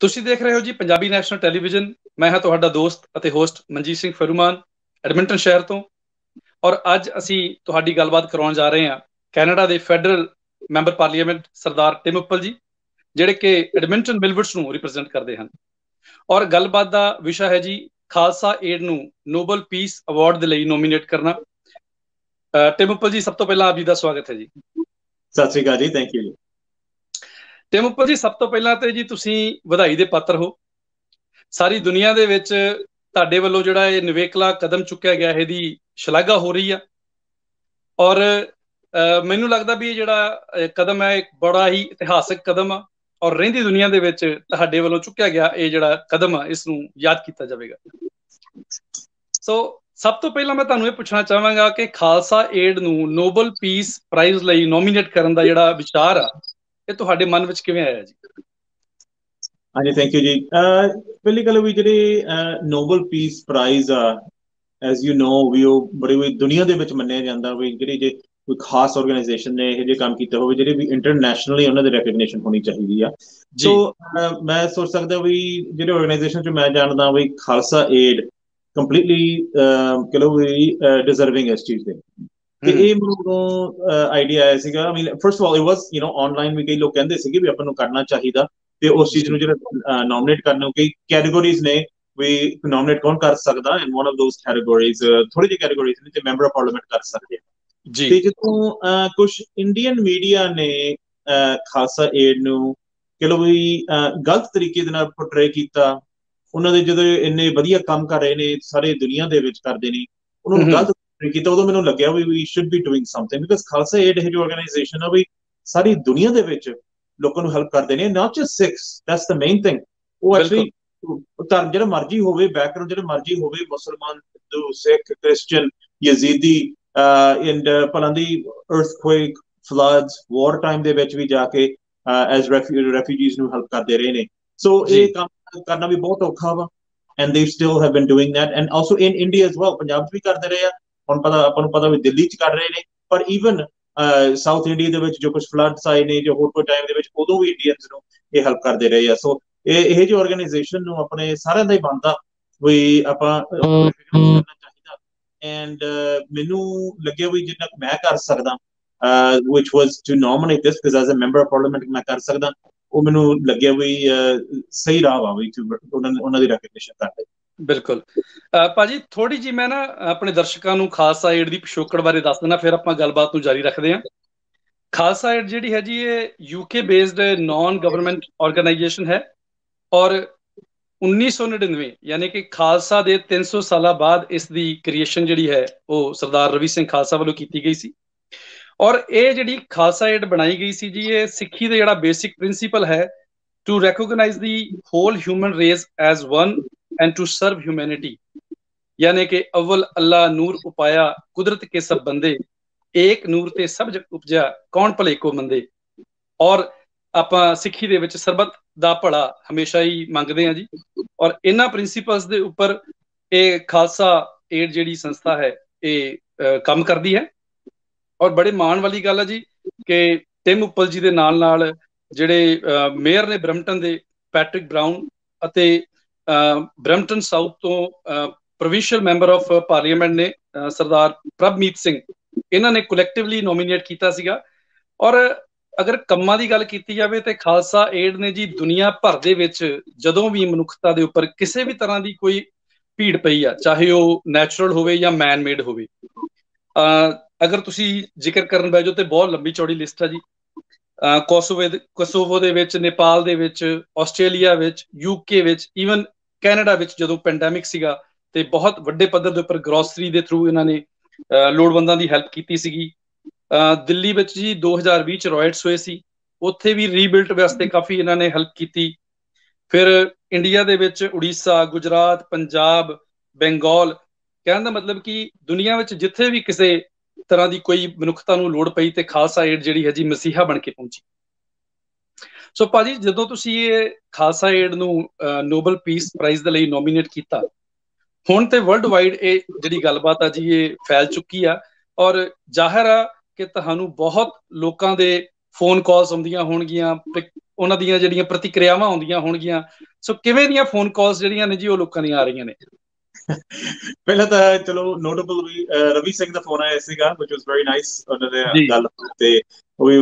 ਤੁਸੀਂ ਦੇਖ ਰਹੇ ਹੋ ਜੀ ਪੰਜਾਬੀ ਨੈਸ਼ਨਲ ਟੈਲੀਵਿਜ਼ਨ ਮੈਂ ਹਾਂ ਤੁਹਾਡਾ ਦੋਸਤ ਅਤੇ ਹੋਸਟ ਮਨਜੀਤ ਸਿੰਘ ਫਰੂਮਾਨ, ਐਡਮਿੰਟਨ ਸ਼ਹਿਰ ਤੋਂ। ਔਰ ਅੱਜ ਅਸੀਂ ਤੁਹਾਡੀ ਗੱਲਬਾਤ ਕਰਾਉਣ ਜਾ ਰਹੇ ਹਾਂ ਕੈਨੇਡਾ ਦੇ federal member parliament Sardar Tim Uppal ji, ਜਿਹੜੇ ਕਿ ਐਡਮਿੰਟਨ ਮਿਲਵਰਡਸ ਨੂੰ ਰਿਪਰੈਜ਼ੈਂਟ ਕਰਦੇ ਹਨ। ਔਰ ਗੱਲਬਾਤ ਦਾ ਵਿਸ਼ਾ ਹੈ ਜੀ ਖਾਲਸਾ ਏਡ ਨੂੰ ਨੋਬਲ ਪੀਸ ਅਵਾਰਡ ਦੇ ਲਈ ਨੋਮੀਨੇਟ ਕਰਨਾ। ਟਿਮ ਉੱਪਲ ਜੀ, ਸਭ ਤੋਂ ਪਹਿਲਾਂ ਆਪ ਜੀ ਦਾ ਸਵਾਗਤ ਹੈ ਜੀ। ਸਤਿ ਸ੍ਰੀ ਅਕਾਲ ਜੀ ਥੈਂਕ ਯੂ ਟਿਮ ਜੀ ਸਭ ਤੋਂ ਪਹਿਲਾਂ ਤੇ ਜੀ ਤੁਸੀਂ ਵਧਾਈ ਦੇ ਪਾਤਰ ਹੋ। ਸਾਰੀ ਦੁਨੀਆ ਦੇ ਵਿੱਚ ਤੁਹਾਡੇ ਵੱਲੋਂ ਜਿਹੜਾ ਇਹ ਨਿਵੇਕਲਾ ਕਦਮ ਚੁੱਕਿਆ ਗਿਆ ਹੈ ਇਹਦੀ ਸ਼ਲਾਘਾ ਹੋ ਰਹੀ ਆ। ਔਰ ਮੈਨੂੰ ਲੱਗਦਾ ਵੀ ਇਹ ਜਿਹੜਾ ਕਦਮ ਹੈ ਇੱਕ ਬੜਾ ਹੀ ਇਤਿਹਾਸਕ ਕਦਮ ਆ ਔਰ ਰਹਿੰਦੀ ਦੁਨੀਆ ਦੇ ਵਿੱਚ ਤੁਹਾਡੇ ਵੱਲੋਂ ਚੁੱਕਿਆ ਗਿਆ ਇਹ ਜਿਹੜਾ ਕਦਮ ਆ, ਇਸ ਨੂੰ ਯਾਦ ਕੀਤਾ ਜਾਵੇਗਾ। ਸੋ, ਸਭ ਤੋਂ ਪਹਿਲਾਂ ਮੈਂ ਤੁਹਾਨੂੰ ਇਹ ਪੁੱਛਣਾ ਚਾਹਾਂਗਾ ਕਿ ਖਾਲਸਾ ਏਡ ਨੂੰ ਨੋਬਲ ਪੀਸ ਪ੍ਰਾਈਜ਼ ਲਈ ਨੋਮੀਨੇਟ ਕਰਨ ਦਾ ਜਿਹੜਾ ਵਿਚਾਰ ਆ ਇਹ ਤੁਹਾਡੇ ਮਨ ਵਿੱਚ ਕਿਵੇਂ ਆਇਆ ਜੀ? ਹਾਂਜੀ ਥੈਂਕ ਯੂ ਜੀ। ਪਹਿਲੀ ਗੱਲ ਵੀ ਜਿਹੜੇ ਨੋਬਲ ਪੀਸ ਪ੍ਰਾਈਜ਼ ਆ ਐਸ ਯੂ نو ਵੀ ਉਹ ਬੜੀ ਵੀ ਦੁਨੀਆ ਦੇ ਵਿੱਚ ਮੰਨਿਆ ਜਾਂਦਾ ਵੀ ਜਿਹੜੇ ਜੇ ਕੋਈ ਖਾਸ ਆਰਗੇਨਾਈਜੇਸ਼ਨ ਨੇ ਇਹ ਜੇ ਕੰਮ ਕੀਤਾ ਹੋਵੇ ਜਿਹੜੇ ਵੀ ਇੰਟਰਨੈਸ਼ਨਲੀ ਉਹਨਾਂ ਦੀ ਰੈਕਗਨੀਸ਼ਨ ਹੋਣੀ ਚਾਹੀਦੀ ਆ। ਸੋ ਮੈਂ ਸੋਚ ਸਕਦਾ ਵੀ ਜਿਹੜੇ ਆਰਗੇਨਾਈਜੇਸ਼ਨ ਚ ਮੈਂ ਜਾਣਦਾ ਵੀ ਖਾਲਸਾ ਏਡ ਕੰਪਲੀਟਲੀ ਕਹੋ ਵੀ ਡਿਜ਼ਰਵਿੰਗ ਇਸ ਚੀਜ਼ ਦੇ ਤੇ ਇਹ ਮੈਨੂੰ ਆਈਡੀਆ ਆਇਆ ਸੀਗਾ। I mean first of all it was you know online ਵੀ ਕਈ ਲੋਕ ਕਹਿੰਦੇ ਸੀਗੇ ਵੀ ਆਪਾਂ ਨੂੰ ਕਰਨਾ ਚਾਹੀਦਾ ਤੇ ਉਸ ਚੀਜ਼ ਨੂੰ ਜਿਹੜਾ ਨੋਮੀਨੇਟ ਕਰਨ ਨੂੰ ਕਈ ਕੈਟਾਗਰੀਜ਼ ਨੇ ਵੀ ਨੋਮੀਨੇਟ ਕੌਣ ਕਰ ਸਕਦਾ and one of those categories ਥੋੜੀ ਜਿਹੀ ਕੈਟਾਗਰੀਜ਼ ਨੇ ਤੇ ਮੈਂਬਰ ਆਫ ਪਾਰਲੀਮੈਂਟ ਕਰ ਸਕਦੇ ਜੀ। ਤੇ ਜਦੋਂ ਕੁਝ ਇੰਡੀਅਨ ਮੀਡੀਆ ਨੇ ਖਾਸਾ ਏਡ ਨੂੰ ਕਿ ਲੋ ਵੀ ਗਲਤ ਤਰੀਕੇ ਦੇ ਨਾਲ ਪੋਰਟਰੇ ਕੀਤਾ ਉਹਨਾਂ ਦੇ ਜਦੋਂ ਇੰਨੇ ਵਧੀਆ ਕੰਮ ਕਰ ਰਹੇ ਨੇ ਸਾਰੇ ਦੁਨੀਆ ਦੇ ਵਿੱਚ ਕਰਦੇ ਨੇ ਉਹਨਾਂ ਨੂੰ ਗਲਤ ਕੀਤਾ ਉਦੋਂ ਮੈਨੂੰ ਲੱਗਿਆ ਵੀ we should be doing something because Khalsa Aid ਹੈ ਜੋ ਆਰਗੇਨਾਈਜੇਸ਼ਨ ਆ ਵੀ ਸਾਰੀ ਦੁਨੀਆ ਦੇ ਵਿੱਚ ਲੋਕਾਂ ਨੂੰ ਹੈਲਪ ਕਰਦੇ ਨੇ not just Sikhs that's the main thing ਉਹ ਐਕਚੁਅਲੀ ਧਰਮ ਜਿਹੜਾ ਮਰਜ਼ੀ ਹੋਵੇ ਬੈਕਗ੍ਰਾਉਂਡ ਜਿਹੜਾ ਮਰਜ਼ੀ ਹੋਵੇ ਮੁਸਲਮਾਨ Hindu Sikh Christian Yazidi and ਪਲੰਦੀ earthquake floods war time ਦੇ ਵਿੱਚ ਵੀ ਜਾ ਕੇ ਐਸ ਰੈਫਿਊਜੀਜ਼ ਨੂੰ ਹੈਲਪ ਕਰਦੇ ਰਹੇ ਨੇ। ਸੋ ਇਹ ਕੰਮ ਕਰਨਾ ਵੀ ਬਹੁਤ ਔਖਾ ਵਾ and they still have been doing that and also in India as well Punjab ਵੀ ਕਰਦੇ ਰਹੇ ਆ। ਹੁਣ ਪਤਾ ਆਪਾਂ ਨੂੰ ਪਤਾ ਵੀ ਦਿੱਲੀ ਚ ਕਰ ਰਹੇ ਨੇ ਪਰ ਇਵਨ ਸਾਊਥ ਇੰਡੀਆ ਦੇ ਵਿੱਚ ਜੋ ਕੁਝ ਫਲੱਡਸ ਆਏ ਨੇ ਜੋ ਹੋਰ ਕੋਈ ਟਾਈਮ ਦੇ ਵਿੱਚ ਉਦੋਂ ਵੀ ਇੰਡੀਅਨਸ ਨੂੰ ਇਹ ਹੈਲਪ ਕਰਦੇ ਰਹੇ ਆ। ਸੋ ਇਹ ਇਹ ਜੋ ਆਰਗੇਨਾਈਜੇਸ਼ਨ ਨੂੰ ਆਪਣੇ ਸਾਰਿਆਂ ਦਾ ਹੀ ਬਣਦਾ ਵੀ ਆਪਾਂ ਕਰਨਾ ਚਾਹੀਦਾ। ਐਂਡ ਮੈਨੂੰ ਲੱਗਿਆ ਵੀ ਜਿੰਨਾ ਮੈਂ ਕਰ ਸਕਦਾ which was to nominate this because as a member of parliament ਮੈਂ ਕਰ ਸਕਦਾ ਉਹ ਮੈਨੂੰ ਲੱਗਿਆ ਵੀ ਸਹੀ ਰਾਹ ਆ ਵੀ ਉਹਨਾਂ ਦੀ ਰੈਕਗਨੀਸ਼ਨ ਕਰਦੇ। ਬਿਲਕੁਲ। ਭਾਜੀ ਥੋੜੀ ਜੀ ਮੈਂ ਨਾ ਆਪਣੇ ਦਰਸ਼ਕਾਂ ਨੂੰ ਖਾਲਸਾ ਏਡ ਦੀ ਪਿਛੋਕੜ ਬਾਰੇ ਦੱਸ ਦਿੰਦਾ, ਫਿਰ ਆਪਾਂ ਗੱਲਬਾਤ ਨੂੰ ਜਾਰੀ ਰੱਖਦੇ ਹਾਂ। ਖਾਲਸਾ ਏਡ ਜਿਹੜੀ ਹੈ ਜੀ, ਇਹ UK based non government organisation ਹੈ ਔਰ 1999 ਯਾਨੀ ਕਿ ਖਾਲਸਾ ਦੇ 300 ਸਾਲਾਂ ਬਾਅਦ ਇਸ ਦੀ ਕ੍ਰੀਏਸ਼ਨ ਜਿਹੜੀ ਹੈ, ਉਹ ਸਰਦਾਰ ਰਵੀ ਸਿੰਘ ਖਾਲਸਾ ਵੱਲੋਂ ਕੀਤੀ ਗਈ ਸੀ। ਔਰ ਇਹ ਜਿਹੜੀ ਖਾਲਸਾ ਏਡ ਬਣਾਈ ਗਈ ਸੀ ਜੀ, ਇਹ ਸਿੱਖੀ ਦਾ ਜਿਹੜਾ ਬੇਸਿਕ ਪ੍ਰਿੰਸੀਪਲ ਹੈ to recognise the whole human race as one and to serve humanity यानी कि अव्वल अल्लाह नूर उपाया कुदरत के सब बंदे एक ਨੂਰ ਤੇ ਸਭ ਜਗ ਉਪਜਿਆ ਕੌਣ ਭਲੇ ਕੋ ਮੰਦੇ ਔਰ ਆਪਾਂ ਸਿੱਖੀ ਦੇ ਵਿੱਚ ਸਰਬਤ ਦਾ ਭਲਾ ਹਮੇਸ਼ਾ ਹੀ ਮੰਗਦੇ ਆ ਜੀ ਔਰ ਇਹਨਾਂ ਪ੍ਰਿੰਸੀਪਲਸ ਦੇ ਉੱਪਰ ਇਹ ਖਾਲਸਾ ਏਡ ਜਿਹੜੀ ਸੰਸਥਾ ਹੈ ਇਹ ਕੰਮ ਕਰਦੀ ਹੈ ਔਰ ਬੜੇ ਮਾਣ ਵਾਲੀ ਗੱਲ ਹੈ ਜੀ ਕਿ ਟਿਮ ਉੱਪਲ ਜੀ ਦੇ ਨਾਲ ਨਾਲ ਜਿਹੜੇ ਮੇਅਰ ਨੇ ਬ੍ਰਮਟਨ ਦੇ ਪੈਟ੍ਰਿਕ ਬ੍ਰਾਊਨ ਅਤੇ ਬ੍ਰੈਂਟਨ ਸਾਊਥ ਤੋਂ ਪ੍ਰੋਵਿੰਸ਼ੀਅਲ ਮੈਂਬਰ ਆਫ ਪਾਰਲੀਮੈਂਟ ਨੇ ਸਰਦਾਰ ਪ੍ਰਭਮੀਤ ਸਿੰਘ, ਇਹਨਾਂ ਨੇ ਕਲੈਕਟਿਵਲੀ ਨੋਮੀਨੇਟ ਕੀਤਾ ਸੀਗਾ। ਔਰ ਅਗਰ ਕੰਮਾਂ ਦੀ ਗੱਲ ਕੀਤੀ ਜਾਵੇ ਤੇ ਖਾਲਸਾ ਏਡ ਨੇ ਜੀ ਦੁਨੀਆ ਭਰ ਦੇ ਵਿੱਚ ਜਦੋਂ ਵੀ ਮਨੁੱਖਤਾ ਦੇ ਉੱਪਰ ਕਿਸੇ ਵੀ ਤਰ੍ਹਾਂ ਦੀ ਕੋਈ ਭੀੜ ਪਈ ਆ, ਚਾਹੇ ਉਹ ਨੈਚੁਰਲ ਹੋਵੇ ਜਾਂ ਮੈਨ ਮੇਡ ਹੋਵੇ ਅਗਰ ਤੁਸੀਂ ਜ਼ਿਕਰ ਕਰਨ ਬੈਜੋ ਤੇ ਬਹੁਤ ਲੰਬੀ ਚੌੜੀ ਲਿਸਟ ਆ ਜੀ। ਕੋਸੋਵੋ ਕੋਸੋਵੋ ਦੇ ਵਿੱਚ, ਨੇਪਾਲ ਦੇ ਵਿੱਚ, ਆਸਟ੍ਰੇਲੀਆ ਵਿੱਚ ਯੂਕੇ ਵਿੱਚ ਈਵਨ ਕੈਨੇਡਾ ਵਿੱਚ ਜਦੋਂ ਪੈਂਡੈਮਿਕ ਸੀਗਾ ਤੇ ਬਹੁਤ ਵੱਡੇ ਪੱਧਰ ਦੇ ਉੱਪਰ ਗਰੋਸਰੀ ਦੇ ਥਰੂ ਇਹਨਾਂ ਨੇ ਲੋੜਵੰਦਾਂ ਦੀ ਹੈਲਪ ਕੀਤੀ ਸੀਗੀ। ਦਿੱਲੀ ਵਿੱਚ ਜੀ 2020 ਚ ਰਾਇਟਸ ਹੋਏ ਸੀ। ਉੱਥੇ ਵੀ ਰੀਬਿਲਟ ਵਾਸਤੇ ਕਾਫੀ ਇਹਨਾਂ ਨੇ ਹੈਲਪ ਕੀਤੀ। ਫਿਰ ਇੰਡੀਆ ਦੇ ਵਿੱਚ ਉੜੀਸਾ ਗੁਜਰਾਤ ਪੰਜਾਬ ਬੰਗਾਲ ਕਹਿਣ ਦਾ ਮਤਲਬ ਕਿ ਦੁਨੀਆ ਵਿੱਚ ਜਿੱਥੇ ਵੀ ਕਿਸੇ ਤਰ੍ਹਾਂ ਦੀ ਕੋਈ ਮਨੁੱਖਤਾ ਨੂੰ ਲੋੜ ਪਈ ਤੇ ਖਾਲਸਾ ਏਡ ਜਿਹੜੀ ਹੈ ਜੀ ਮਸੀਹਾ ਬਣ ਕੇ ਪਹੁੰਚੀ। ਸੋ ਭਾਜੀ ਜਦੋਂ ਤੁਸੀਂ ਇਹ ਖਾਲਸਾ ਏਡ ਨੂੰ ਨੋਬਲ ਪੀਸ ਪ੍ਰਾਈਜ਼ ਦੇ ਲਈ ਨੋਮੀਨੇਟ ਕੀਤਾ ਹੁਣ ਤੇ ਵਰਲਡ ਵਾਈਡ ਇਹ ਜਿਹੜੀ ਗੱਲਬਾਤ ਆ ਜੀ ਇਹ ਫੈਲ ਚੁੱਕੀ ਆ ਔਰ ਜ਼ਾਹਿਰ ਆ ਕਿ ਤੁਹਾਨੂੰ ਬਹੁਤ ਲੋਕਾਂ ਦੇ ਫੋਨ ਕਾਲਸ ਆਉਂਦੀਆਂ ਹੋਣਗੀਆਂ ਉਹਨਾਂ ਦੀਆਂ ਜਿਹੜੀਆਂ ਪ੍ਰਤੀਕਿਰਿਆਵਾਂ ਆਉਂਦੀਆਂ ਹੋਣਗੀਆਂ। ਸੋ ਕਿਵੇਂ ਦੀਆਂ ਫੋਨ ਕਾਲਸ ਜਿਹੜੀਆਂ ਨੇ ਜੀ ਉਹ ਲੋਕਾਂ ਦੀਆਂ ਆ ਰਹੀਆਂ ਨੇ? ਪਹਿਲਾਂ ਤਾਂ ਚਲੋ ਨੋਟੇਬਲ ਰਵੀ ਸਿੰਘ ਦਾ ਫੋਨ ਆਇਆ ਸੀਗਾ which was very nice ਉਹਨਾਂ ਦੇ ਗੱਲ ਤੇ। ਉਹ ਵੀ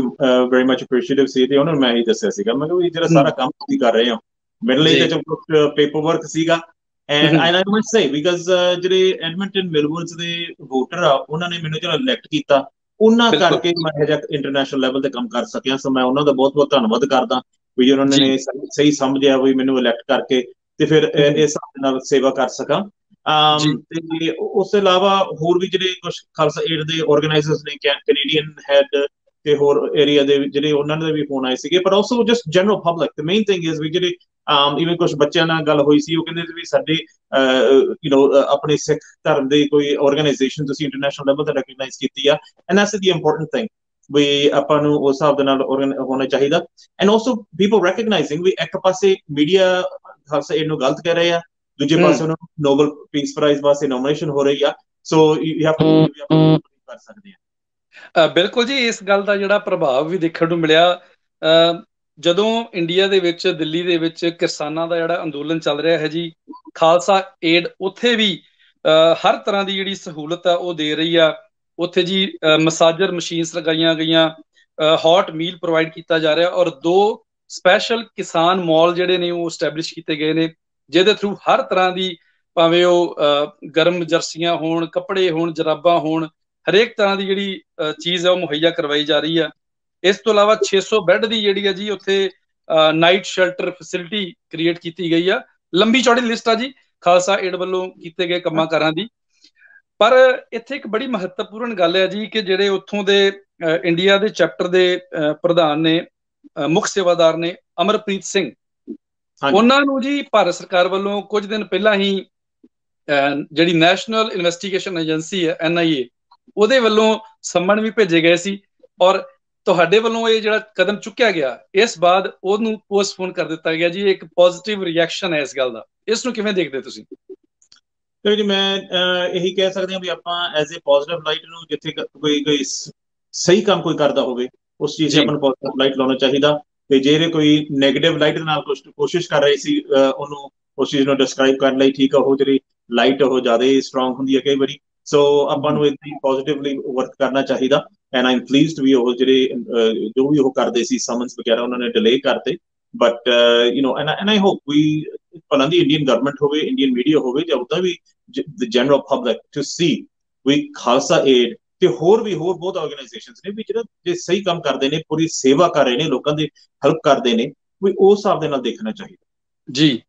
ਵੈਰੀ ਮਚ ਅਪਰੀਸ਼ੀਏਟਿਵ ਸੀ ਤੇ ਉਹਨਾਂ ਨੂੰ ਮੈਂ ਹੀ ਦੱਸਿਆ ਸੀਗਾ ਮੈਂ ਕਿਹਾ ਵੀ ਜਿਹੜਾ ਸਾਰਾ ਕੰਮ ਤੁਸੀਂ ਕਰ ਰਹੇ ਹੋ ਮੇਰੇ ਲਈ ਤਾਂ ਚਲੋ ਪੇਪਰ ਵਰਕ ਸੀਗਾ and I must say because ਜਿਹੜੇ ਐਡਮਿੰਟਨ ਮਿਲਵਰਸ ਦੇ ਵੋਟਰ ਆ ਉਹਨਾਂ ਨੇ ਮੈਨੂੰ ਜਿਹੜਾ ਇਲੈਕਟ ਕੀਤਾ ਉਹਨਾਂ ਕਰਕੇ ਮੈਂ ਇਹ ਜਿਹਾ ਇੰਟਰਨੈਸ਼ਨਲ ਲੈਵਲ ਤੇ ਕੰਮ ਕਰ ਸਕਿਆ ਸੋ ਮੈਂ ਉਹਨਾਂ ਦਾ ਬਹੁਤ ਬਹੁਤ ਧੰਨਵਾਦ ਕਰਦਾ ਵੀ ਉਹਨਾਂ ਨੇ ਸਹੀ ਸਮਝਿਆ ਵੀ ਮੈਨੂੰ ਇਲੈਕਟ ਕਰਕੇ ਤੇ ਫਿਰ ਇਸ ਹਿਸਾਬ ਨਾਲ ਸੇਵਾ ਕਰ ਸਕਾਂ। ਤੇ ਉਸ ਤੋਂ ਇਲਾਵਾ ਹੋਰ ਵੀ ਜਿਹੜੇ ਕੁਝ ਖਾਲਸਾ ਏਡ ਦੇ ਆਰਗੇਨਾਈਜ਼ਰਸ ਨੇ ਕੈਨੇਡੀਅਨ ਹੈਡ ਤੇ ਹੋਰ ਏਰੀਆ ਦੇ ਜਿਹੜੇ ਉਹਨਾਂ ਦੇ ਵੀ ਫੋਨ ਆਏ ਸੀਗੇ ਪਰ also just general public the main thing is we ਜਿਹੜੇ um ਇਵਨ ਕੁਝ ਬੱਚਿਆਂ ਨਾਲ ਗੱਲ ਹੋਈ ਸੀ ਉਹ ਕਹਿੰਦੇ ਵੀ ਸਾਡੇ ਯੂ نو ਆਪਣੇ ਸਿੱਖ ਧਰਮ ਦੇ ਕੋਈ ਆਰਗੇਨਾਈਜੇਸ਼ਨ ਤੁਸੀਂ ਇੰਟਰਨੈਸ਼ਨਲ ਲੈਵਲ ਤੇ ਰੈਕਗਨਾਈਜ਼ ਕੀਤੀ ਆ and that's the important thing ਵੀ ਆਪਾਂ ਨੂੰ ਉਸ ਹਿਸਾਬ ਦੇ ਨਾਲ ਹੋਣਾ ਚਾਹੀਦਾ। ਐਂਡ ਆਲਸੋ ਪੀਪਲ ਰੈਕਗਨਾਈਜ਼ਿੰਗ ਵੀ ਇੱਕ ਪਾਸੇ ਮੀਡੀਆ ਖਾਲਸਾ ਏਡ ਨੂੰ ਗਲਤ ਕਰ ਰਹੇ ਆ ਦੂਜੇ ਪਾਸੇ ਉਹਨਾਂ ਨੂੰ ਨੋਬਲ ਪੀਸ ਪ੍ਰਾਈਜ਼ ਵਾਸਤੇ ਨੋਮੀਨੇਸ਼ਨ ਹੋ ਰਹੀ ਆ ਸੋ ਯੂ ਹੈਵ ਟੂ ਕਰ ਸਕਦੇ ਆ। ਬਿਲਕੁਲ ਜੀ, ਇਸ ਗੱਲ ਦਾ ਜਿਹੜਾ ਪ੍ਰਭਾਵ ਵੀ ਦੇਖਣ ਨੂੰ ਮਿਲਿਆ। ਜਦੋਂ ਇੰਡੀਆ ਦੇ ਵਿੱਚ, ਦਿੱਲੀ ਦੇ ਵਿੱਚ ਕਿਸਾਨਾਂ ਦਾ ਜਿਹੜਾ ਅੰਦੋਲਨ ਚੱਲ ਰਿਹਾ ਹੈ ਜੀ, ਖਾਲਸਾ ਏਡ ਉੱਥੇ ਵੀ ਹਰ ਤਰ੍ਹਾਂ ਦੀ ਜਿਹੜੀ ਸਹੂਲਤ ਆ, ਉਹ ਦੇ ਰਹੀ ਆ। ਉੱਥੇ ਜੀ ਮਸਾਜਰ ਮਸ਼ੀਨਸ ਲਗਾਈਆਂ ਗਈਆਂ ਹੌਟ ਮੀਲ ਪ੍ਰੋਵਾਈਡ ਕੀਤਾ ਜਾ ਰਿਹਾ ਔਰ ਦੋ ਸਪੈਸ਼ਲ ਕਿਸਾਨ ਮਾਲ ਜਿਹੜੇ ਨੇ, ਉਹ ਸਟੈਬਲਿਸ਼ ਕੀਤੇ ਗਏ ਨੇ, ਜਿਹਦੇ ਥਰੂ ਹਰ ਤਰ੍ਹਾਂ ਦੀ ਭਾਵੇਂ ਉਹ ਗਰਮ ਜਰਸੀਆਂ ਹੋਣ, ਕੱਪੜੇ ਹੋਣ, ਜਰਾਬਾਂ ਹੋਣ ਹਰੇਕ ਤਰ੍ਹਾਂ ਦੀ ਜਿਹੜੀ ਚੀਜ਼ ਹੈ ਉਹ ਮੁਹੱਈਆ ਕਰਵਾਈ ਜਾ ਰਹੀ ਆ ਇਸ ਤੋਂ ਇਲਾਵਾ 600 ਬੈੱਡ ਦੀ ਜਿਹੜੀ ਹੈ ਜੀ ਉੱਥੇ ਨਾਈਟ ਸ਼ੈਲਟਰ ਫੈਸਿਲਿਟੀ ਕ੍ਰੀਏਟ ਕੀਤੀ ਗਈ ਆ ਲੰਬੀ ਚੌੜੀ ਲਿਸਟ ਆ ਜੀ ਖਾਲਸਾ ਏਡ ਵੱਲੋਂ ਕੀਤੇ ਗਏ ਕੰਮਾਂ ਕਾਰਾਂ ਦੀ। ਪਰ ਇੱਥੇ ਇੱਕ ਬੜੀ ਮਹੱਤਵਪੂਰਨ ਗੱਲ ਹੈ ਜੀ ਕਿ ਜਿਹੜੇ ਉੱਥੋਂ ਦੇ ਇੰਡੀਆ ਦੇ ਚੈਪਟਰ ਦੇ ਪ੍ਰਧਾਨ ਨੇ ਮੁੱਖ ਸੇਵਾਦਾਰ ਨੇ ਅਮਰਪ੍ਰੀਤ ਸਿੰਘ। ਉਹਨਾਂ ਨੂੰ ਜੀ ਭਾਰਤ ਸਰਕਾਰ ਵੱਲੋਂ ਕੁਝ ਦਿਨ ਪਹਿਲਾਂ ਹੀ ਜਿਹੜੀ ਨੈਸ਼ਨਲ ਇਨਵੈਸਟੀਗੇਸ਼ਨ ਏਜੰਸੀ ਹੈ ਐਨਆਈਏ ਉਹਦੇ ਵੱਲੋਂ ਸੰਮਣ ਵੀ ਭੇਜੇ ਗਏ ਸੀ ਔਰ ਤੁਹਾਡੇ ਵੱਲੋਂ ਇਹ ਜਿਹੜਾ ਕਦਮ ਚੁੱਕਿਆ ਗਿਆ ਇਸ ਬਾਅਦ ਉਹਨੂੰ ਪੋਸਟਪੋਨ ਕਰ ਦਿੱਤਾ ਗਿਆ ਜੀ ਇੱਕ ਪੋਜ਼ਿਟਿਵ ਰਿਐਕਸ਼ਨ ਹੈ ਇਸ ਗੱਲ ਦਾ। ਇਸ ਨੂੰ ਕਿਵੇਂ ਦੇਖਦੇ ਤੁਸੀਂ? ਤੇ ਜੀ ਮੈਂ ਇਹੀ ਕਹਿ ਸਕਦੇ ਹਾਂ ਵੀ ਆਪਾਂ ਐਜ਼ ਅ ਪੋਜ਼ਿਟਿਵ ਲਾਈਟ ਨੂੰ ਜਿੱਥੇ ਕੋਈ ਕੋਈ ਸਹੀ ਕੰਮ ਕੋਈ ਕਰਦਾ ਹੋਵੇ ਉਸ ਚੀਜ਼ 'ਤੇ ਆਪਾਂ ਪੋਜ਼ਿਟਿਵ ਲਾਈਟ ਲਾਉਣਾ ਚਾਹੀਦਾ। ਤੇ ਜਿਹੜੇ ਕੋਈ 네ਗੇਟਿਵ ਲਾਈਟ ਦੇ ਨਾਲ ਕੁਝ ਕੋਸ਼ਿਸ਼ ਕਰ ਰਹੇ ਸੀ ਉਹਨੂੰ ਉਸ ਚੀਜ਼ ਨੂੰ ਡਿਸਕ੍ਰਾਈਬ ਕਰਨ ਲਈ ਠੀਕ ਆ ਉਹ ਜਿਹੜੀ ਲਾਈਟ ਉਹ ਜ਼ਿਆਦਾ ਸਟਰੋਂਗ ਹੁੰਦੀ ਹੈ ਕਈ ਵਾਰੀ। ਸੋ ਆਪਾਂ ਨੂੰ ਇਤਨੀ ਪੋਜ਼ਿਟਿਵਲੀ ਵਰਕ ਕਰਨਾ ਚਾਹੀਦਾ। ਐਂਡ ਆਮ ਪਲੀਜ਼ਡ ਵੀ ਉਹ ਜਿਹੜੇ ਜੋ ਵੀ ਉਹ ਕਰਦੇ ਸੀ ਸਮਨਸ ਵਗੈਰਾ ਉਹਨਾਂ ਨੇ ਡਿਲੇ ਕਰਤੇ। But you know and and I hope ਵੀ ਭਲਾਂ ਦੀ ਇੰਡੀਅਨ ਗਵਰਨਮੈਂਟ ਹੋਵੇ ਇੰਡੀਅਨ ਮੀਡੀਆ ਹੋਵੇ, ਜਾਂ ਉਦਾਂ ਵੀ the general public to see we Khalsa Aid ਤੇ ਹੋਰ ਵੀ ਹੋਰ ਬਹੁਤ ਆਰਗੇਨਾਈਜੇਸ਼ਨਸ ਨੇ ਵੀ ਜਿਹੜਾ ਜੇ ਸਹੀ ਕੰਮ ਕਰਦੇ ਨੇ, ਪੂਰੀ ਸੇਵਾ ਕਰ ਰਹੇ ਨੇ, ਲੋਕਾਂ ਦੀ ਹੈਲਪ ਕਰਦੇ ਨੇ, ਵੀ ਉਸ ਹਿਸਾਬ ਦੇ ਨਾਲ ਦੇਖਣਾ ਚਾਹੀਦਾ। ਜੀ।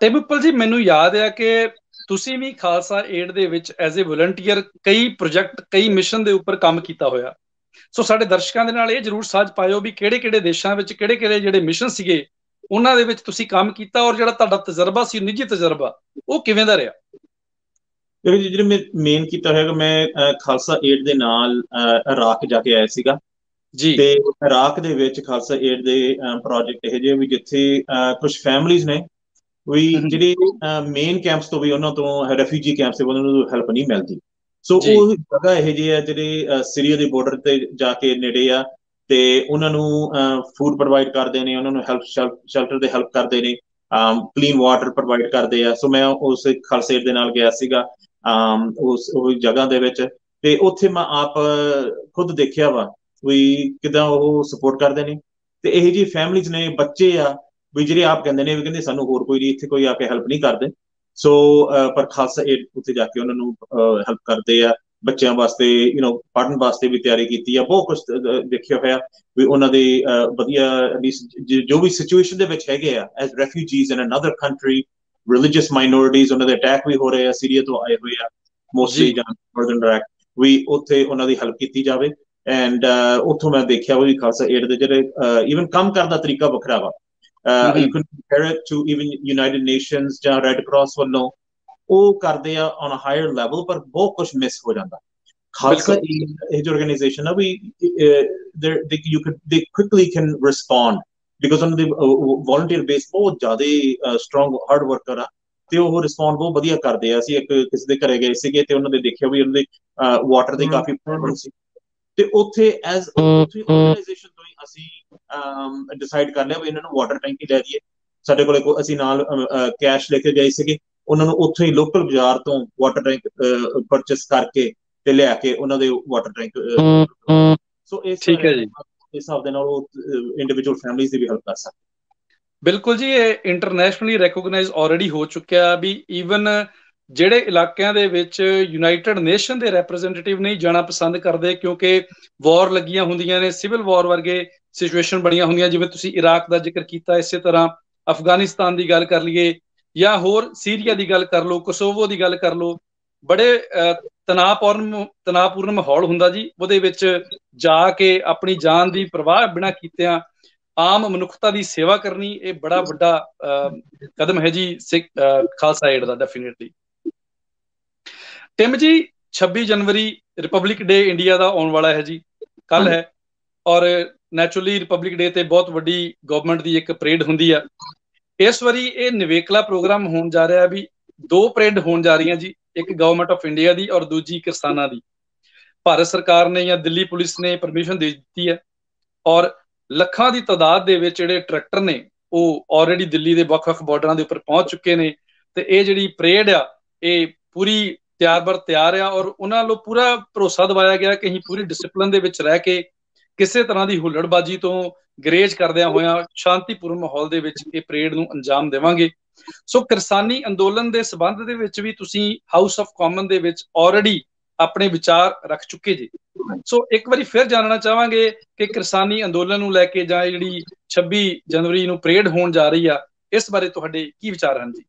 ਟੇਬਲ ਜੀ, ਮੈਨੂੰ ਯਾਦ ਆ ਕਿ ਤੁਸੀਂ ਵੀ ਖਾਲਸਾ ਏਡ ਦੇ ਵਿੱਚ ਐਜ਼ ਅ ਵਲੰਟੀਅਰ ਕਈ ਪ੍ਰੋਜੈਕਟ ਕਈ ਮਿਸ਼ਨ ਦੇ ਉੱਪਰ ਕੰਮ ਕੀਤਾ ਹੋਇਆ। ਸੋ ਸਾਡੇ ਦਰਸ਼ਕਾਂ ਦੇ ਨਾਲ ਇਹ ਜਰੂਰ ਸਾਂਝ ਪਾਇਓ ਵੀ ਕਿਹੜੇ-ਕਿਹੜੇ ਦੇਸ਼ਾਂ ਵਿੱਚ ਕਿਹੜੇ-ਕਿਹੜੇ ਜਿਹੜੇ ਮਿਸ਼ਨ ਸੀਗੇ ਉਹਨਾਂ ਦੇ ਵਿੱਚ ਤੁਸੀਂ ਕੰਮ ਕੀਤਾ ਔਰ ਜਿਹੜਾ ਤੁਹਾਡਾ ਤਜਰਬਾ ਸੀ ਨਿੱਜੀ ਤਜਰਬਾ ਉਹ ਕਿਵੇਂ ਦਾ ਰਿਹਾ? ਦੇਖੋ ਜੀ ਜਿਹੜੇ ਮੇਨ ਕੀਤਾ ਹੋਇਆ ਮੈਂ ਖਾਲਸਾ ਏਡ ਦੇ ਨਾਲ ਇਰਾਕ ਜਾ ਕੇ ਆਇਆ ਸੀਗਾ। ਜੀ। ਤੇ ਇਰਾਕ ਦੇ ਵਿੱਚ ਖਾਲਸਾ ਏਡ ਦੇ ਪ੍ਰੋਜੈਕਟ ਇਹ ਜਿਹੇ ਵੀ ਜਿੱਥੇ ਕੁਝ ਫੈਮਲੀਆਂ ਨੇ ਵੀ ਜਿਹੜੇ ਮੇਨ ਕੈਂਪਸ ਤੋਂ ਵੀ ਉਹਨਾਂ ਤੋਂ ਰੈਫਿਊਜੀ ਕੈਂਪਸ ਤੋਂ ਉਹਨਾਂ ਨੂੰ ਹੈਲਪ ਨਹੀਂ ਮਿਲਦੀ। ਸੋ ਉਹ ਜਗ੍ਹਾ ਇਹ ਜਿਹੀ ਆ ਜਿਹੜੇ ਸੀਰੀਆ ਦੇ ਬਾਰਡਰ ਤੇ ਜਾ ਕੇ ਨੇੜੇ ਆ ਤੇ ਉਹਨਾਂ ਨੂੰ ਫੂਡ ਪ੍ਰੋਵਾਈਡ ਕਰਦੇ ਨੇ ਉਹਨਾਂ ਨੂੰ ਹੈਲਪ ਸ਼ੈਲਟਰ ਦੇ ਹੈਲਪ ਕਰਦੇ ਨੇ ਕਲੀਨ ਵਾਟਰ ਪ੍ਰੋਵਾਈਡ ਕਰਦੇ ਆ। ਸੋ ਮੈਂ ਉਸ ਖਾਲਸੇ ਦੇ ਨਾਲ ਗਿਆ ਸੀਗਾ ਉਸ ਉਹ ਜਗ੍ਹਾ ਦੇ ਵਿੱਚ ਤੇ ਉੱਥੇ ਮੈਂ ਆਪ ਖੁਦ ਦੇਖਿਆ ਵਾ ਵੀ ਕਿਦਾਂ ਉਹ ਸਪੋਰਟ ਕਰਦੇ ਨੇ। ਤੇ ਇਹ ਜੀ ਫੈਮਲੀਆਂ ਨੇ ਬੱਚੇ ਆ ਵੀ ਜਿਹੜੇ ਆਪ ਕਹਿੰਦੇ ਨੇ ਵੀ ਕਹਿੰਦੇ ਸਾਨੂੰ ਹੋਰ ਕੋਈ ਨਹੀਂ ਇੱਥੇ ਕੋਈ ਆ ਕੇ ਹੈਲਪ ਨਹੀਂ ਕਰਦੇ। ਸੋ ਪਰ ਖਾਲਸਾ ਏਡ ਉੱਥੇ ਜਾ ਕੇ ਉਹਨਾਂ ਨੂੰ ਹੈਲਪ ਕਰਦੇ ਆ ਬੱਚਿਆਂ ਵਾਸਤੇ ਯੂ نو ਪੜਨ ਵਾਸਤੇ ਵੀ ਤਿਆਰੀ ਕੀਤੀ ਆ। ਬਹੁਤ ਕੁਝ ਦੇਖਿਆ ਹੋਇਆ ਵੀ ਉਹਨਾਂ ਦੇ ਵਧੀਆ ਜੋ ਵੀ ਸਿਚੁਏਸ਼ਨ ਦੇ ਵਿੱਚ ਹੈਗੇ ਆ as refugees in another country religious minorities ਉਹਨਾਂ ਦੇ ਅਟੈਕ ਵੀ ਹੋ ਰਹੇ ਆ ਸੀਰੀਆ ਤੋਂ ਆਏ ਹੋਏ ਆ ਮੋਸਟਲੀ ਜਾਂ। ਨਾਰਥਰਨ ਇਰਾਕ ਵੀ ਉੱਥੇ ਉਹਨਾਂ ਦੀ ਹੈਲਪ ਕੀਤੀ ਜਾਵੇ। ਐਂਡ ਉੱਥੋਂ ਮੈਂ ਦੇਖਿਆ ਵੀ ਖਾਲਸਾ ਏਡ ਦੇ ਜਿਹੜੇ ਇਵਨ ਕੰਮ ਕਰਨ ਦਾ ਤਰੀਕਾ ਵੱਖਰਾ ਵਾ। You can compare it to even United Nations ਜਾਂ ਰੈੱਡ ਕਰਾਸ ਵੱਲੋਂ ਉਹ ਕਰਦੇ ਆ ਔਨ ਅ ਹਾਇਰ ਲੈਵਲ ਪਰ ਬਹੁਤ ਕੁਝ ਮਿਸ ਹੋ ਜਾਂਦਾ। ਖਾਲਸਾ ਇਹ ਜੋ ਆਰਗੇਨਾਈਜੇਸ਼ਨ ਆ ਵੀ ਦੇ ਯੂ ਕੈਨ ਦੇ ਕੁਇਕਲੀ ਕੈਨ ਰਿਸਪੌਂਡ ਬਿਕਾਜ਼ ਉਹਨਾਂ ਦੇ ਵੋਲੰਟੀਅਰ ਬੇਸ ਬਹੁਤ ਜ਼ਿਆਦਾ ਸਟਰੋਂਗ ਹਾਰਡ ਵਰਕਰ ਆ ਤੇ ਉਹ ਰਿਸਪੌਂਡ ਬਹੁਤ ਵਧੀਆ ਕਰਦੇ ਆ। ਅਸੀਂ ਇੱਕ ਕਿਸੇ ਦੇ ਘਰੇ ਗਏ ਸੀਗੇ ਤੇ ਉਹਨਾਂ ਦੇ ਦੇਖਿਆ ਵੀ ਉਹਨਾਂ ਦੇ ਵਾਟਰ ਦੀ ਕਾਫੀ ਪ੍ਰੋਬਲਮ ਸੀ। ਤੇ ਉੱਥੇ ਐਜ਼ ਉੱਥੇ ਆਰਗੇਨਾਈਜੇਸ਼ਨ ਤੋਂ ਹੀ ਅਸੀਂ ਡਿਸਾਈਡ ਕਰ ਲਿਆ ਵੀ ਇਹਨਾਂ ਨੂੰ ਵਾਟਰ ਟੈਂਕੀ ਲੈ ਦਈਏ ਸਾਡੇ ਕੋਲੇ ਅਸੀਂ ਨਾਲ ਕੈਸ਼ ਲੈ ਕੇ ਗਏ ਸੀਗੇ। ਉਹਨਾਂ ਨੂੰ ਉੱਥੋਂ ਹੀ ਲੋਕਲ ਬਾਜ਼ਾਰ ਤੋਂ ਵਾਟਰ ਟੈਂਕ ਪਰਚੇਸ ਕਰਕੇ ਤੇ ਲਿਆ ਕੇ ਉਹਨਾਂ ਦੇ ਵਾਟਰ ਟੈਂਕ ਸੋ ਇਸ ਠੀਕ ਹੈ ਜੀ। ਇਸ ਹਿਸਾਬ ਦੇ ਨਾਲ ਉਹ ਇੰਡੀਵਿਜੂਅਲ ਫੈਮਿਲੀਜ਼ ਦੀ ਵੀ ਹੈਲਪ ਕਰ ਸਕਦੇ। ਬਿਲਕੁਲ ਜੀ ਇਹ ਇੰਟਰਨੈਸ਼ਨਲੀ ਰੈਕੋਗਨਾਈਜ਼ ਆਲਰੇਡੀ ਹੋ ਚੁੱਕਿਆ ਵੀ ਈਵਨ ਜਿਹੜੇ ਇਲਾਕਿਆਂ ਦੇ ਵਿੱਚ ਯੂਨਾਈਟਿਡ ਨੇਸ਼ਨ ਦੇ ਰਿਪਰੈਜ਼ੈਂਟੇਟਿਵ ਨਹੀਂ ਜਾਣਾ ਪਸੰਦ ਕਰਦੇ ਕਿਉਂਕਿ ਵਾਰ ਲੱਗੀਆਂ ਹੁੰਦੀਆਂ ਨੇ ਸਿਵਲ ਵਾਰ ਵਰਗੇ ਸਿਚੁਏਸ਼ਨ ਬਣੀਆਂ ਹੁੰਦੀਆਂ, ਜਿਵੇਂ ਤੁਸੀਂ ਇਰਾਕ ਦਾ ਜ਼ਿਕਰ ਕੀਤਾ, ਇਸੇ ਤਰ੍ਹਾਂ ਅਫਗਾਨਿਸਤਾਨ ਦੀ ਗੱਲ ਕਰ ਲਈਏ ਜਾਂ ਹੋਰ ਸੀਰੀਆ ਦੀ ਗੱਲ ਕਰ ਲਓ ਕੋਸੋਵੋ ਦੀ ਗੱਲ ਕਰ ਲਓ, ਬੜੇ ਤਣਾਅਪੂਰਨ ਤਣਾਅਪੂਰਨ ਮਾਹੌਲ ਹੁੰਦਾ ਜੀ, ਉਹਦੇ ਵਿੱਚ ਜਾ ਕੇ ਆਪਣੀ ਜਾਨ ਦੀ ਪਰਵਾਹ ਬਿਨਾ ਕੀਤਿਆਂ ਆਮ ਮਨੁੱਖਤਾ ਦੀ ਸੇਵਾ ਕਰਨੀ, ਇਹ ਬੜਾ ਵੱਡਾ ਕਦਮ ਹੈ ਜੀ ਖਾਲਸਾ ਏਡ ਦਾ ਡੈਫੀਨਿਟਲੀ ਟਿਮ ਜੀ 26 ਜਨਵਰੀ ਰਿਪਬਲਿਕ ਡੇ ਇੰਡੀਆ ਦਾ ਆਉਣ ਵਾਲਾ ਹੈ ਜੀ ਕੱਲ ਹੈ। ਔਰ ਨੈਚੁਰਲੀ ਰਿਪਬਲਿਕ ਡੇ ਤੇ ਬਹੁਤ ਵੱਡੀ ਗਵਰਨਮੈਂਟ ਦੀ ਇੱਕ ਪਰੇਡ ਹੁੰਦੀ ਆ। ਇਸ ਵਾਰੀ ਇਹ ਨਿਵੇਕਲਾ ਪ੍ਰੋਗਰਾਮ ਹੋਣ ਜਾ ਰਿਹਾ ਵੀ ਦੋ ਪਰੇਡ ਹੋਣ ਜਾ ਰਹੀਆਂ ਜੀ ਇੱਕ ਗਵਰਨਮੈਂਟ ਆਫ ਇੰਡੀਆ ਦੀ ਔਰ ਦੂਜੀ ਕਿਸਾਨਾਂ ਦੀ। ਭਾਰਤ ਸਰਕਾਰ ਨੇ ਜਾਂ ਦਿੱਲੀ ਪੁਲਿਸ ਨੇ ਪਰਮਿਸ਼ਨ ਦੇ ਦਿੱਤੀ ਹੈ। ਔਰ ਲੱਖਾਂ ਦੀ ਤਾਦਾਦ ਦੇ ਵਿੱਚ ਜਿਹੜੇ ਟਰੈਕਟਰ ਨੇ ਉਹ ਆਲਰੇਡੀ ਦਿੱਲੀ ਦੇ ਵੱਖ-ਵੱਖ ਬਾਰਡਰਾਂ ਦੇ ਉੱਪਰ ਪਹੁੰਚ ਚੁੱਕੇ ਨੇ। ਤੇ ਇਹ ਜਿਹੜੀ ਪਰੇਡ ਆ ਇਹ ਪੂਰੀ ਤਿਆਰ ਬਰ ਤਿਆਰ ਆ ਔਰ ਉਹਨਾਂ ਨੂੰ ਪੂਰਾ ਭਰੋਸਾ ਦਿਵਾਇਆ ਗਿਆ ਕਿ ਅਸੀਂ ਪੂਰੀ ਡਿਸਪਲਿਨ ਦੇ ਵਿੱਚ ਰਹਿ ਕੇ ਕਿਸੇ ਤਰ੍ਹਾਂ ਦੀ ਹੁੱਲੜਬਾਜੀ ਤੋਂ ਗਰੇਜ ਕਰਦਿਆਂ ਹੋਇਆਂ ਸ਼ਾਂਤੀਪੂਰਨ ਮਾਹੌਲ ਦੇ ਵਿੱਚ ਇਹ ਪਰੇਡ ਨੂੰ ਅੰਜਾਮ ਦੇਵਾਂਗੇ। ਸੋ ਕਿਸਾਨੀ ਅੰਦੋਲਨ ਦੇ ਸਬੰਧ ਦੇ ਵਿੱਚ ਵੀ ਤੁਸੀਂ ਹਾਊਸ ਆਫ ਕਾਮਨ ਦੇ ਵਿੱਚ ਆਲਰੇਡੀ ਆਪਣੇ ਵਿਚਾਰ ਰੱਖ ਚੁੱਕੇ ਜੀ। ਸੋ ਇੱਕ ਵਾਰੀ ਫਿਰ ਜਾਣਨਾ ਚਾਹਾਂਗੇ ਕਿ ਕਿਸਾਨੀ ਅੰਦੋਲਨ ਨੂੰ ਲੈ ਕੇ ਜਾਂ ਜਿਹੜੀ 26 ਜਨਵਰੀ ਨੂੰ ਪਰੇਡ ਹੋਣ ਜਾ ਰਹੀ ਆ, ਇਸ ਬਾਰੇ ਤੁਹਾਡੇ ਕੀ ਵਿਚਾਰ ਹਨ ਜੀ?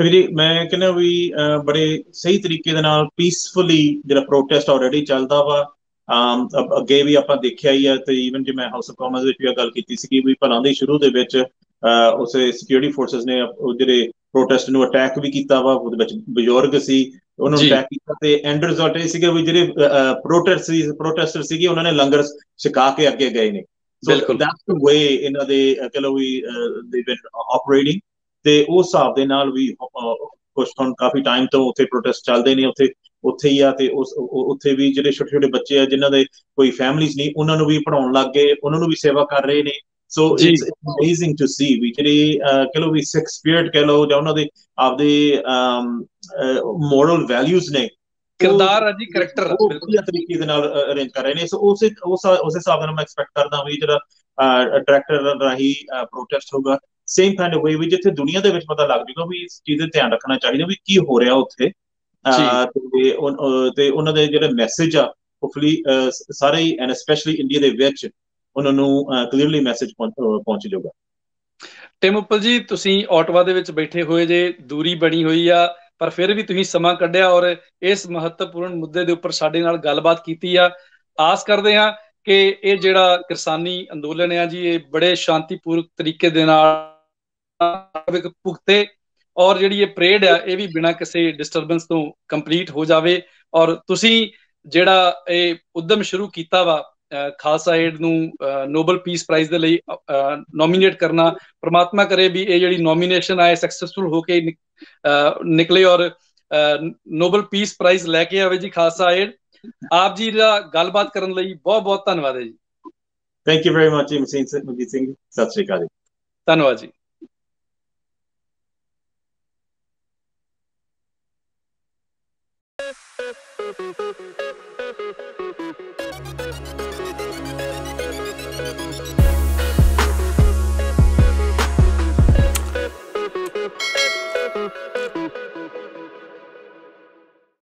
ਤੇ ਜੀ ਮੈਂ ਕਹਿੰਦਾ ਵੀ ਬੜੇ ਸਹੀ ਤਰੀਕੇ ਦੇ ਨਾਲ ਪੀਸਫੁਲੀ ਜਿਹੜਾ ਪ੍ਰੋਟੈਸਟ ਆਲਰੇਡੀ ਚੱਲਦਾ ਵਾ ਅਮ ਅੱਗੇ ਵੀ ਆਪਾਂ ਦੇਖਿਆ ਹੀ ਆ ਤੇ ਇਵਨ ਜੇ ਮੈਂ ਹਾਊਸ ਆਫ ਕਾਮਰਸ ਵਿੱਚ ਵੀ ਗੱਲ ਕੀਤੀ ਸੀ ਕਿ ਵੀ ਭਲਾਂ ਦੇ ਸ਼ੁਰੂ ਦੇ ਵਿੱਚ ਉਸੇ ਸਿਕਿਉਰਿਟੀ ਫੋਰਸਸ ਨੇ ਜਿਹੜੇ ਪ੍ਰੋਟੈਸਟ ਨੂੰ ਅਟੈਕ ਵੀ ਕੀਤਾ ਵਾ ਉਹਦੇ ਵਿੱਚ ਬਜ਼ੁਰਗ ਸੀ ਉਹਨਾਂ ਨੂੰ ਅਟੈਕ ਕੀਤਾ ਤੇ ਐਂਡ ਰਿਜ਼ਲਟ ਇਹ ਸੀਗਾ ਵੀ ਜਿਹੜੇ ਪ੍ਰੋਟੈਸਟ ਸੀ ਪ੍ਰੋਟੈਸਟਰ ਸੀਗੇ ਉਹਨਾਂ ਨੇ ਲੰਗਰ ਛਕਾ ਕੇ ਅੱਗੇ ਗਏ ਨੇ। ਸੋ ਦੈਟਸ ਦ ਵੇ ਇਹਨਾਂ ਦੇ ਕਹ ਵੀ ਦੇ ਬੀਨ ਆਪਰੇਟਿੰਗ ਤੇ ਉਸ ਹਿਸਾਬ ਦੇ ਨਾਲ ਵੀ ਕੁਝ ਹੁਣ ਕਾਫੀ ਟਾਈਮ ਤੋਂ ਉੱਥੇ ਪ੍ਰੋਟੈਸਟ ਚੱਲਦੇ ਨੇ ਉੱਥੇ ਉੱਥੇ ਹੀ ਆ ਤੇ ਉਸ ਉੱਥੇ ਵੀ ਜਿਹੜੇ ਛੋਟੇ ਛੋਟੇ ਬੱਚੇ ਆ ਜਿਨ੍ਹਾਂ ਦੇ ਕੋਈ ਫੈਮਿਲੀਜ਼ ਨਹੀਂ ਉਹਨਾਂ ਨੂੰ ਵੀ ਪੜਾਉਣ ਲੱਗ ਗਏ ਉਹਨਾਂ ਨੂੰ ਵੀ ਸੇਵਾ ਕਰ ਰਹੇ ਨੇ। So it's amazing to see ਵੀ ਜਿਹੜੀ ਕਹ ਲੋ ਵੀ ਸਿਕਸ ਸਪਿਰਿਟ ਕਹ ਲੋ ਜਾਂ ਉਹਨਾਂ ਦੇ ਆਪਦੇ ਮੋਰਲ ਵੈਲਿਊਜ਼ ਨੇ ਕਿਰਦਾਰ ਅਜੀ ਕੈਰੈਕਟਰ ਬਿਲਕੁਲ। ਤਰੀਕੇ ਦੇ ਨਾਲ ਅਰੇਂਜ ਕਰ ਰਹੇ ਨੇ। ਸੋ ਉਸੇ ਉਸ ਉਸ ਹਿਸਾਬ ਨਾਲ ਮੈਂ ਐਕਸਪੈਕਟ ਕਰਦਾ ਵੀ ਜਿਹੜਾ ਟਰੈਕਟਰ ਰਾਹੀਂ ਪ੍ਰੋਟੈਸਟ ਹੋਗਾ ਸੇਮ ਕਾਈਂਡ ਆਫ ਵੇ ਵੀ ਜਿੱਥੇ ਦੁਨੀਆ ਦੇ ਵਿੱਚ ਪਤਾ ਲੱਗ ਜੂਗਾ ਵੀ ਇਸ ਚੀਜ਼ ਦਾ ਧਿਆਨ ਰੱਖਣਾ ਚਾਹੀਦਾ ਵੀ ਕੀ ਹੋ ਰਿਹਾ ਉੱਥੇ। ਤੇ ਤੇ ਉਹਨਾਂ ਦੇ ਜਿਹੜੇ ਮੈਸੇਜ ਆ ਹੋਪਫੁਲੀ ਸਾਰੇ ਹੀ ਐਂਡ ਸਪੈਸ਼ਲੀ ਇੰਡੀਆ ਦੇ ਵਿੱਚ ਉਹਨਾਂ ਨੂੰ ਕਲੀਅਰਲੀ ਮੈਸੇਜ ਪਹੁੰਚ ਜਾਊਗਾ। ਟਿਮ ਉਪਲ ਜੀ ਤੁਸੀਂ ਆਟਵਾ ਦੇ ਵਿੱਚ ਬੈਠੇ ਹੋਏ ਜੇ ਦੂਰੀ ਬਣੀ ਹੋਈ ਆ ਪਰ ਫਿਰ ਵੀ ਤੁਸੀਂ ਸਮਾਂ ਕੱਢਿਆ ਔਰ ਇਸ ਮਹੱਤਵਪੂਰਨ ਮੁੱਦੇ ਦੇ ਉੱਪਰ ਸਾਡੇ ਨਾਲ ਗੱਲਬਾਤ ਕੀਤੀ ਆ। ਆਸ ਕਰਦੇ ਆ ਕਿ ਇਹ ਜਿਹੜਾ ਕਿਸਾਨੀ ਅੰਦੋਲਨ ਆ ਜੀ ਇਹ ਬੜੇ ਸ਼ਾਂਤੀਪੂਰਕ ਤਰੀਕੇ ਦੇ ਨਾਲ ਇੱਕ ਪੁਖਤੇ ਔਰ ਜਿਹੜੀ ਇਹ ਪਰੇਡ ਆ ਇਹ ਵੀ ਬਿਨਾਂ ਕਿਸੇ ਡਿਸਟਰਬੈਂਸ ਤੋਂ ਕੰਪਲੀਟ ਹੋ ਜਾਵੇ। ਔਰ ਤੁਸੀਂ ਜਿਹੜਾ ਇਹ ਉਦਮ ਸ਼ੁਰੂ ਕੀਤਾ ਵਾ ਖਾਲਸਾ ਏਡ ਨੂੰ ਨੋਬਲ ਪੀਸ ਪ੍ਰਾਈਜ਼ ਦੇ ਲਈ ਨੋਮੀਨੇਟ ਕਰਨਾ ਪ੍ਰਮਾਤਮਾ ਕਰੇ ਵੀ ਇਹ ਜਿਹੜੀ ਨੋਮੀਨੇਸ਼ਨ ਆਏ ਸਕਸੈਸਫੁਲ ਹੋ ਕੇ ਨਿਕਲੇ ਔਰ ਨੋਬਲ ਪੀਸ ਪ੍ਰਾਈਜ਼ ਲੈ ਕੇ ਆਵੇ ਜੀ ਖਾਲਸਾ ਏਡ ਆਪ ਜੀ ਦਾ ਗੱਲਬਾਤ ਕਰਨ ਲਈ ਬਹੁਤ ਬਹੁਤ ਧੰਨਵਾਦ ਹੈ ਜੀ। ਥੈਂਕ ਯੂ ਵੈਰੀ ਮਚ ਜੀ ਮਸੀਨ ਸਿੰਘ ਸਤਿ ਸ਼੍ਰੀ ਅਕਾਲ ਧੰਨਵਾਦ ਜੀ।